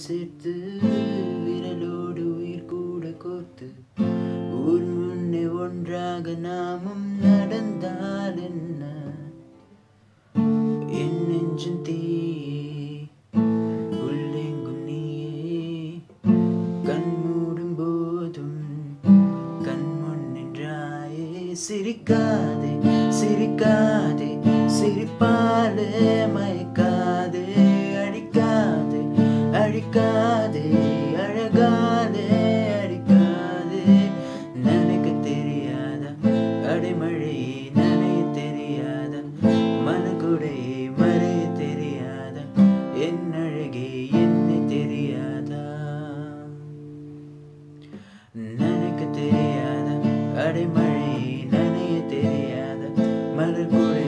சேர்த்து விரலோடு உயிர் கூட கோர்த்து ஊர் முன்னே ஒன்றாக நாமும் நடந்தால் என்ன? என் நெஞ்சும் தீயே உள்ளெங்கும் நீயே கண் மூடும் போதும் கண் முன் சிரிக்காதே சிரிக்காதே சிரிப்பாலே மயக்கா சிரிக்காதே அழகாதே அடிக்காதே. நினைக்க தெரியாத அடிமழை நனைய தெரியாத மனக்குடை மறைய தெரியாத என் அழகே என்னை தெரியாதா. நினைக்க தெரியாத அடிமழை நனைய தெரியாத மனக்குடை